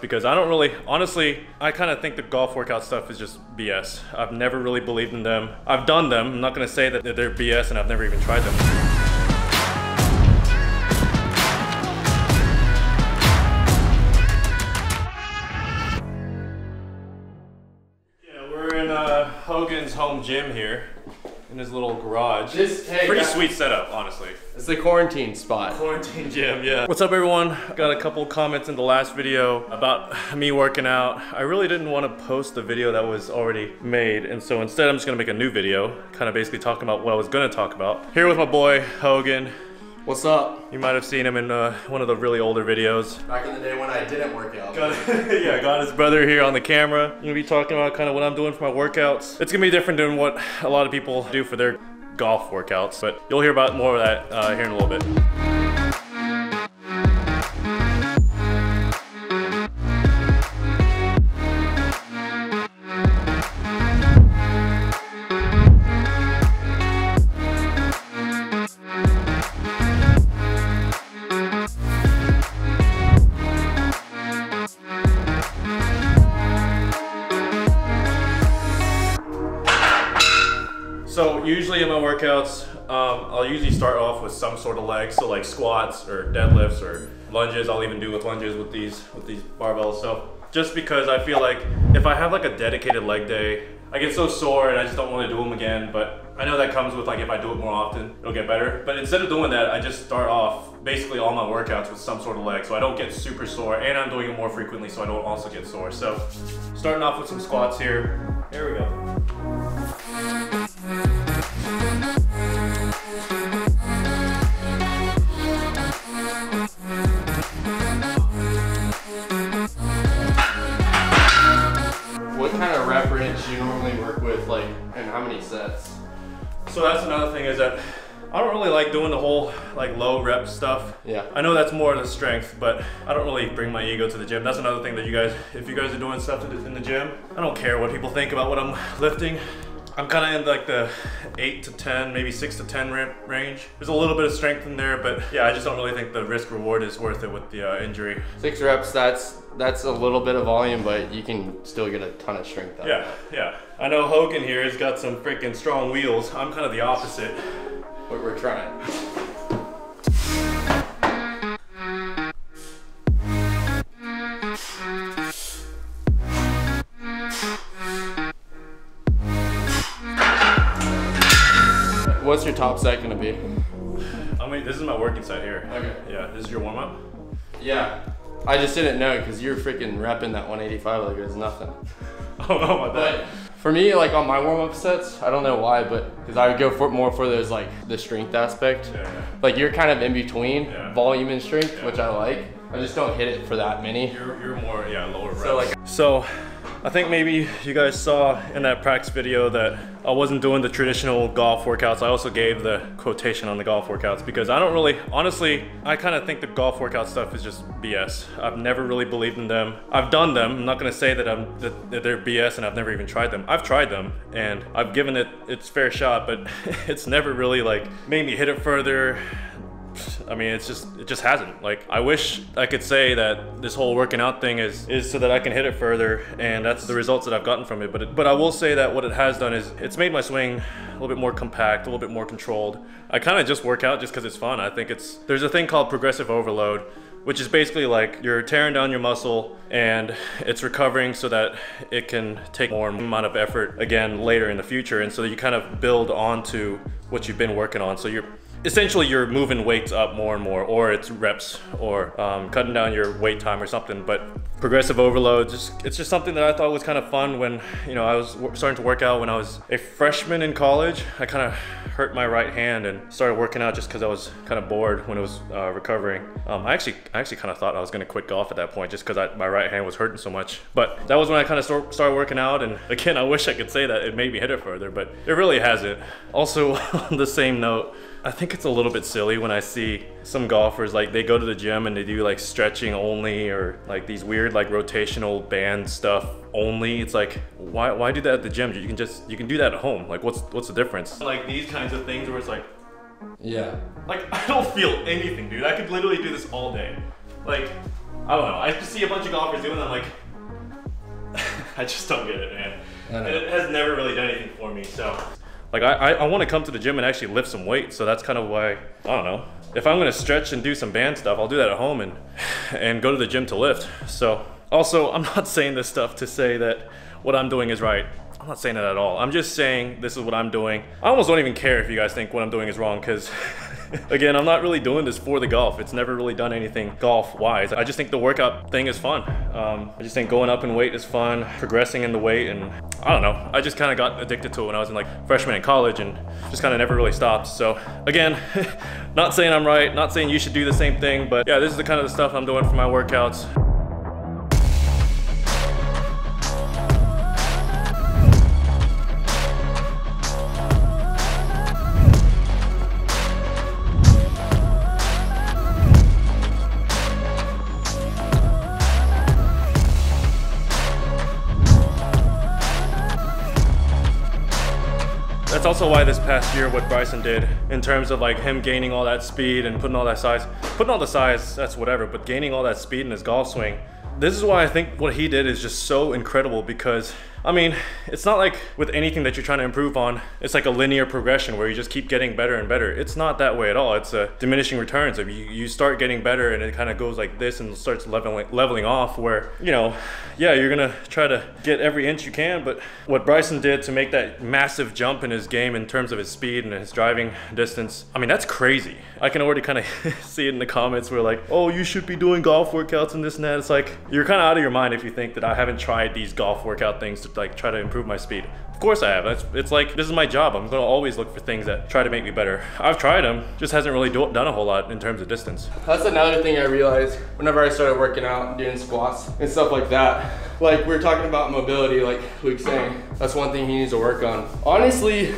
because I don't really, honestly, I kind of think the golf workout stuff is just BS. I've never really believed in them. I've done them. I'm not gonna say that they're BS and I've never even tried them. Yeah, we're in uh, Hogan's home gym here in his little garage. This- hey, Pretty sweet setup, honestly. It's the quarantine spot. Quarantine gym, yeah. What's up everyone? Got a couple comments in the last video about me working out. I really didn't want to post the video that was already made and so instead I'm just gonna make a new video, kind of basically talking about what I was gonna talk about. Here with my boy, Hogan. What's up? You might have seen him in uh, one of the really older videos. Back in the day when I didn't work out. Got, yeah, got his brother here on the camera. I'm gonna be talking about kind of what I'm doing for my workouts. It's gonna be different than what a lot of people do for their golf workouts, but you'll hear about more of that uh, here in a little bit. Workouts, um, I'll usually start off with some sort of leg, so like squats or deadlifts or lunges. I'll even do with lunges with these with these barbells. So just because I feel like if I have like a dedicated leg day, I get so sore and I just don't want to do them again. But I know that comes with like if I do it more often, it'll get better. But instead of doing that, I just start off basically all my workouts with some sort of leg, so I don't get super sore, and I'm doing it more frequently, so I don't also get sore. So starting off with some squats here. Here we go. Sets? So that's another thing is that I don't really like doing the whole like low rep stuff. Yeah. I know that's more of the strength, but I don't really bring my ego to the gym. That's another thing that you guys, if you guys are doing stuff in the- in the gym, I don't care what people think about what I'm lifting. I'm kind of in like the eight to 10, maybe six to 10 rep range. There's a little bit of strength in there, but yeah, I just don't really think the risk reward is worth it with the uh, injury. Six reps, that's that's a little bit of volume, but you can still get a ton of strength out Yeah, of yeah. I know Hogan here has got some freaking strong wheels. I'm kind of the opposite. But we're trying. Top set gonna be? I mean, this is my working set here. Okay. Yeah, this is your warm up. Yeah. I just didn't know because you're freaking repping that 185 like it's nothing. I don't know about that. But for me, like on my warm up sets, I don't know why, but because I would go for more for those like the strength aspect. Yeah, yeah. Like you're kind of in between Yeah. volume and strength, Yeah. which I like. I just don't hit it for that many. You're, you're more, yeah, lower reps. So, like- so, I think maybe you guys saw in that practice video that I wasn't doing the traditional golf workouts. I also gave the quotation on the golf workouts because I don't really, honestly, I kind of think the golf workout stuff is just BS. I've never really believed in them. I've done them. I'm not gonna say that I'm that, that they're BS and I've never even tried them. I've tried them and I've given it its fair shot, but it's never really like made me hit it further. I mean, it's just it just hasn't. Like I wish I could say that this whole working out thing is is so that I can hit it further, and that's the results that I've gotten from it. But it, but I will say that what it has done is it's made my swing a little bit more compact, a little bit more controlled. I kind of just work out just because it's fun. I think it's there's a thing called progressive overload. Which is basically like you're tearing down your muscle and it's recovering so that it can take more amount of effort again later in the future. And so you kind of build onto what you've been working on. So you're essentially you're moving weights up more and more or it's reps or um, cutting down your weight time or something but progressive overload just it's just something that i thought was kind of fun when you know i was starting to work out when i was a freshman in college. I kind of hurt my right hand and started working out just because i was kind of bored when it was uh, recovering. Um, i actually i actually kind of thought i was going to quit golf at that point just because my right hand was hurting so much. But that was when i kind of start, started working out and again i wish i could say that it made me hit it further but it really hasn't. Also on the same note I think it's a little bit silly when I see some golfers like they go to the gym and they do like stretching only or like these weird like rotational band stuff only. It's like why why do that at the gym? You can just you can do that at home. Like what's what's the difference? Like these kinds of things where it's like Yeah. like I don't feel anything, dude. I could literally do this all day. Like I don't know. I just see a bunch of golfers doing. It, I'm like, I just don't get it, man. It has never really done anything for me. So, like, I I, want to come to the gym and actually lift some weight. So that's kind of why I don't know. If I'm gonna stretch and do some band stuff, I'll do that at home and and go to the gym to lift. So also, I'm not saying this stuff to say that what I'm doing is right. I'm not saying that at all. I'm just saying this is what I'm doing. I almost don't even care if you guys think what I'm doing is wrong because again, I'm not really doing this for the golf. It's never really done anything golf wise. I just think the workout thing is fun. Um, I just think going up in weight is fun, progressing in the weight, and I don't know. I just kind of got addicted to it when I was in like freshman in college and just kind of never really stopped. So again, not saying I'm right, not saying you should do the same thing, but yeah, this is the kind of the stuff I'm doing for my workouts. That's also why this past year, what Bryson did in terms of like him gaining all that speed and putting all that size, putting all the size, that's whatever, but gaining all that speed in his golf swing. This is why I think what he did is just so incredible because I mean, it's not like with anything that you're trying to improve on, it's like a linear progression where you just keep getting better and better. It's not that way at all. It's a diminishing returns. If you, you start getting better and it kind of goes like this and starts leveling, leveling off where, you know, yeah, you're going to try to get every inch you can. But what Bryson did to make that massive jump in his game in terms of his speed and his driving distance, I mean, that's crazy. I can already kind of see it in the comments where like, oh, you should be doing golf workouts and this and that. It's like, you're kind of out of your mind if you think that I haven't tried these golf workout things to like try to improve my speed. Of course I have. It's, it's like this is my job. I'm gonna always look for things that try to make me better. I've tried them, just hasn't really do, done a whole lot in terms of distance. That's another thing I realized whenever I started working out, doing squats and stuff like that. Like we are talking about mobility, like Luke's saying, that's one thing he needs to work on. Honestly,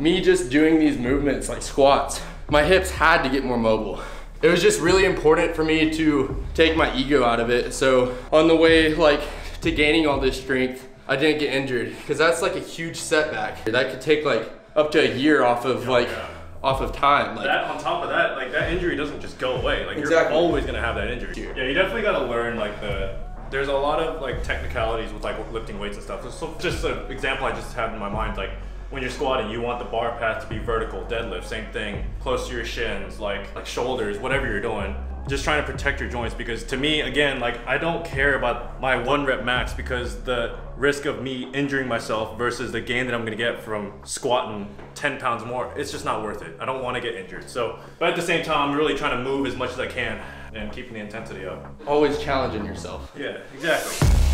me just doing these movements like squats, my hips had to get more mobile. It was just really important for me to take my ego out of it. So on the way like to gaining all this strength, I didn't get injured because that's like a huge setback. That could take like up to a year off of like yeah. off of time. Like That on top of that, like that injury doesn't just go away. Like Exactly. you're always gonna have that injury. Yeah, you definitely gotta learn like the. There's a lot of like technicalities with like lifting weights and stuff. So just an example I just have in my mind, like when you're squatting, you want the bar path to be vertical. Deadlift, same thing. Close to your shins, like like shoulders, whatever you're doing. Just trying to protect your joints because to me, again, like I don't care about my one rep max because the risk of me injuring myself versus the gain that I'm gonna get from squatting 10 pounds more, it's just not worth it. I don't want to get injured. So, but at the same time, I'm really trying to move as much as I can and keeping the intensity up. always challenging yourself. Yeah, exactly.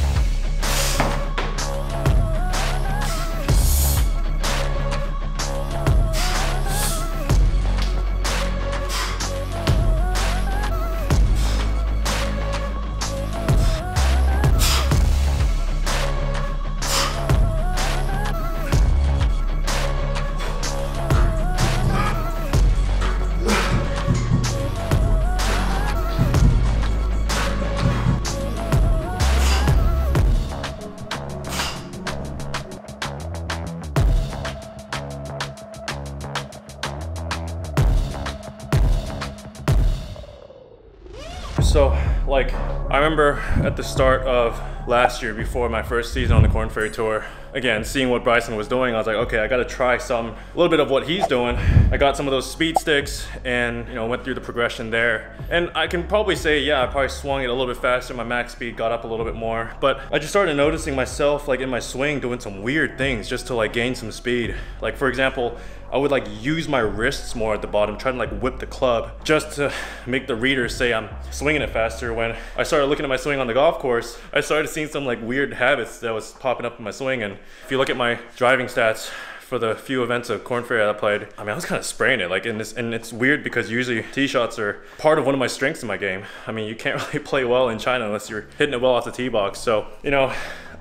Like, I remember at the start of last year, before my first season on the Korn Ferry Tour, again, seeing what Bryson was doing, I was like, okay, I gotta try some, a little bit of what he's doing. I got some of those speed sticks and, you know, went through the progression there. And I can probably say, yeah, I probably swung it a little bit faster. My max speed got up a little bit more. But I just started noticing myself, like, in my swing, doing some weird things just to, like, gain some speed. Like, for example, I would like use my wrists more at the bottom, trying to like whip the club just to make the readers say I'm swinging it faster. When I started looking at my swing on the golf course, I started seeing some like weird habits that was popping up in my swing. And if you look at my driving stats for the few events of Korn Ferry I played, I mean, I was kind of spraying it. Like, in this, and it's weird because usually tee shots are part of one of my strengths in my game. I mean, you can't really play well in China unless you're hitting it well off the tee box. So, you know,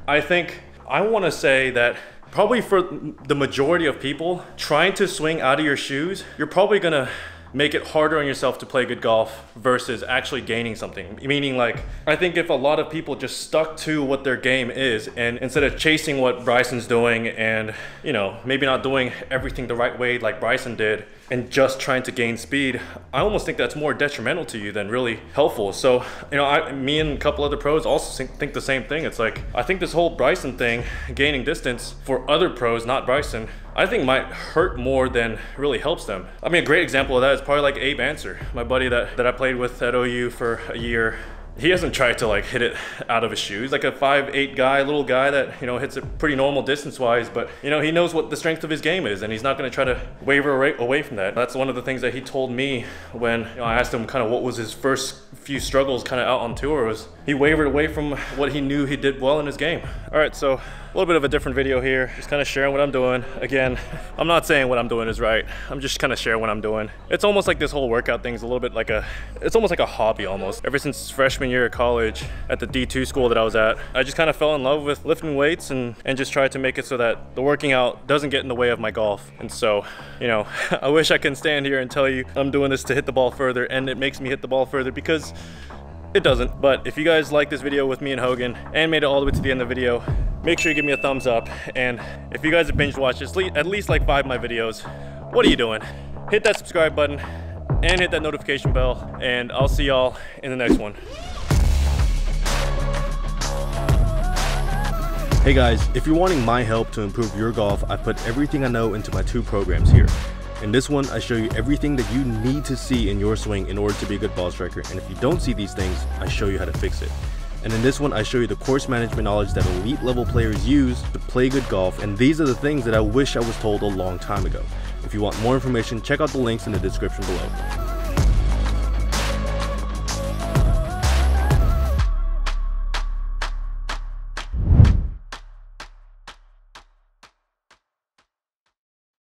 I think I want to say that probably for the majority of people trying to swing out of your shoes you're probably gonna make it harder on yourself to play good golf versus actually gaining something meaning like i think if a lot of people just stuck to what their game is and instead of chasing what bryson's doing and you know maybe not doing everything the right way like bryson did and just trying to gain speed, I almost think that's more detrimental to you than really helpful. So, you know, I, me and a couple other pros also think, think the same thing. It's like, I think this whole Bryson thing, gaining distance for other pros, not Bryson, I think might hurt more than really helps them. I mean, a great example of that is probably like Abe Ancer, my buddy that, that I played with at OU for a year. He hasn't tried to like hit it out of his shoes. Like a five eight guy little guy that you know hits it pretty normal distance wise but you know he knows what the strength of his game is and he's not going to try to waver away from that. That's one of the things that he told me when you know, i asked him kind of what was his first few struggles kind of out on tour was he wavered away from what he knew he did well in his game. All right so little bit of a different video here, just kind of sharing what I'm doing. Again, I'm not saying what I'm doing is right. I'm just kind of sharing what I'm doing. It's almost like this whole workout thing is a little bit like a, it's almost like a hobby almost. Ever since freshman year of college at the D2 school that I was at, I just kind of fell in love with lifting weights and, and just tried to make it so that the working out doesn't get in the way of my golf. And so, you know, I wish I can stand here and tell you I'm doing this to hit the ball further and it makes me hit the ball further because it doesn't. But if you guys like this video with me and Hogan and made it all the way to the end of the video, make sure you give me a thumbs up. And if you guys have binge watched at least like five of my videos, what are you doing? Hit that subscribe button and hit that notification bell. And I'll see y'all in the next one. Hey guys, if you're wanting my help to improve your golf, I put everything I know into my two programs here. In this one, I show you everything that you need to see in your swing in order to be a good ball striker. And if you don't see these things, I show you how to fix it. And in this one, I show you the course management knowledge that elite level players use to play good golf. And these are the things that I wish I was told a long time ago. If you want more information, check out the links in the description below.